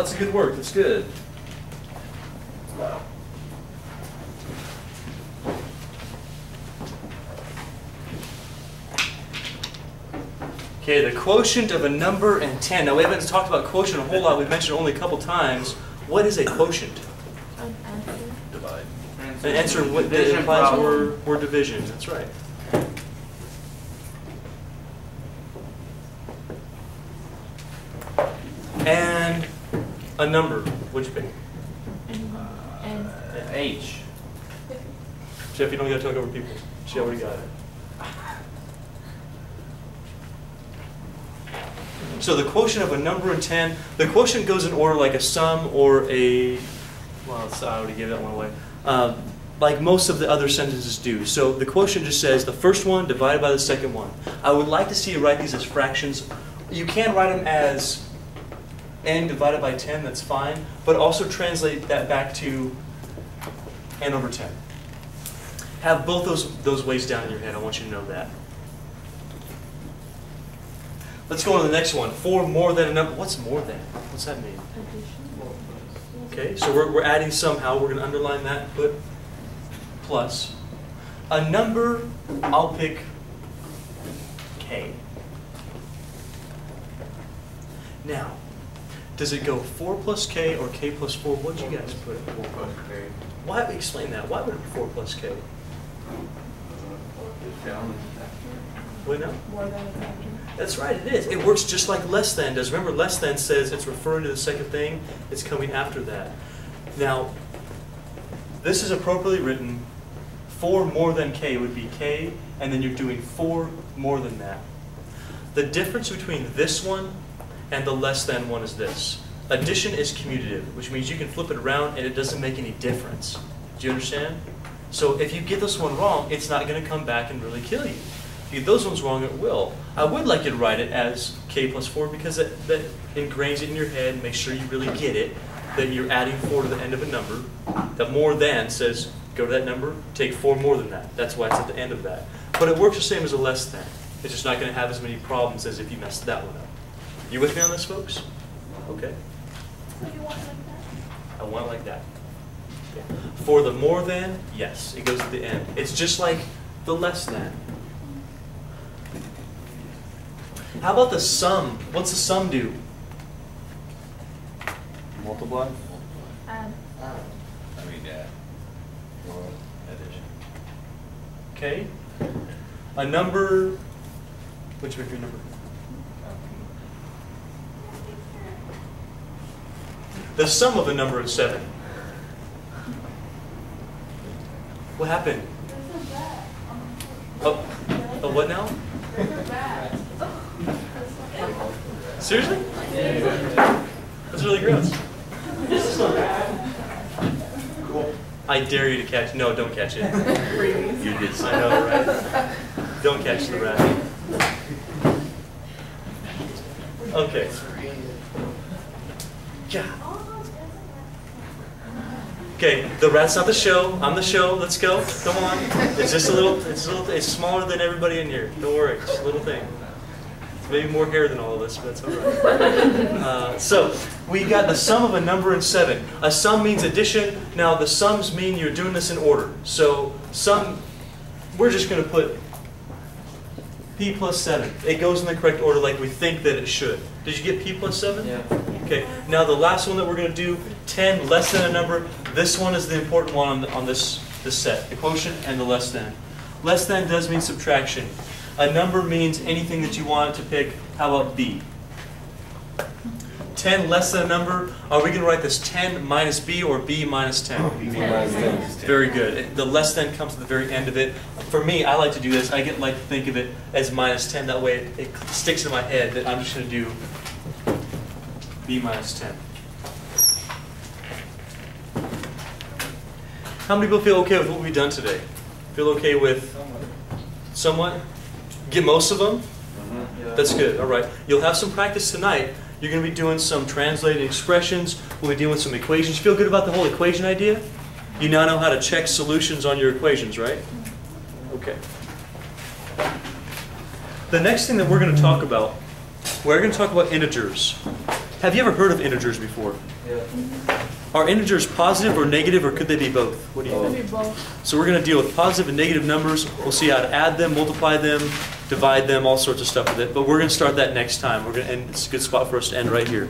Okay, lots of good work. That's good. Okay, the quotient of a number and 10. Now, we haven't talked about quotient a whole lot. We've mentioned only a couple times. What is a quotient? An answer. Divide. An answer what- that Division implies problem. word, word division. That's right. And a number. What'd you pick? And, and Uh, H. Jeff, you don't gotta talk over people. She already got it. So the quotient of a number and 10, the quotient goes in order like a sum or a, well, I already gave that one away. Um, like most of the other sentences do. So the quotient just says the first one divided by the second one. I would like to see you write these as fractions. You can write them as n divided by 10, that's fine, but also translate that back to n over 10. Have both those, those ways down in your head. I want you to know that. Let's go on to the next one. Four more than a number. What's more than? What's that mean? Okay, so we're, we're adding somehow. We're going to underline that put plus. A number, I'll pick k. Now, does it go 4 plus k or k plus 4? What did you guys put? 4 plus k. Why, explain that. Why would it be 4 plus k? Uh, Wait, no? More than a factor. That's right, it is. It works just like less than does. Remember, less than says it's referring to the second thing, it's coming after that. Now, this is appropriately written. 4 more than k would be k, and then you're doing 4 more than that. The difference between this one and the less than one is this. Addition is commutative, which means you can flip it around and it doesn't make any difference. Do you understand? So if you get this one wrong, it's not going to come back and really kill you. If you get those ones wrong, it will. I would like you to write it as k plus 4 because that, that ingrains it in your head and makes sure you really get it, that you're adding 4 to the end of a number. The more than says, go to that number, take 4 more than that. That's why it's at the end of that. But it works the same as a less than. It's just not going to have as many problems as if you messed that one up. You with me on this, folks? Okay. So you want like that? I want it like that. Yeah. For the more than, yes, it goes at the end. It's just like the less than. How about the sum? What's the sum do? Multiply? And I mean, yeah. Addition. Okay. A number, which would be your number? The sum of a number is seven. What happened? Oh, oh, what now? Seriously? That's really gross. Cool. I dare you to catch. No, don't catch it. You did I know, right? Don't catch the rat. Okay. Yeah. Okay, the rat's not the show. I'm the show. Let's go. Come on. It's just a little. It's a little. It's smaller than everybody in here. Don't worry. It's a little thing. It's maybe more hair than all of us, but it's all right. Uh, so we got the sum of a number and seven. A sum means addition. Now the sums mean you're doing this in order. So sum. We're just going to put p plus seven. It goes in the correct order, like we think that it should. Did you get p plus seven? Yeah. Okay, now the last one that we're going to do, 10 less than a number, this one is the important one on, the, on this, this set, the quotient and the less than. Less than does mean subtraction. A number means anything that you want it to pick. How about b? 10 less than a number, are we going to write this 10 minus b or b minus 10? Very good. The less than comes to the very end of it. For me, I like to do this. I get like to think of it as minus 10. That way it, it sticks in my head that I'm just going to do b minus 10. How many people feel okay with what we've done today? Feel okay with somewhat? Get most of them? Mm-hmm. That's good. All right. You'll have some practice tonight. You're going to be doing some translated expressions. We'll be dealing with some equations. You feel good about the whole equation idea? You now know how to check solutions on your equations, right? Okay. The next thing that we're going to talk about, we're going to talk about integers. Have you ever heard of integers before? Are integers positive or negative, or could they be both? What do you think? both. So we're going to deal with positive and negative numbers. We'll see how to add them, multiply them, divide them, all sorts of stuff with it. But we're going to start that next time. We're going to, and it's a good spot for us to end right here.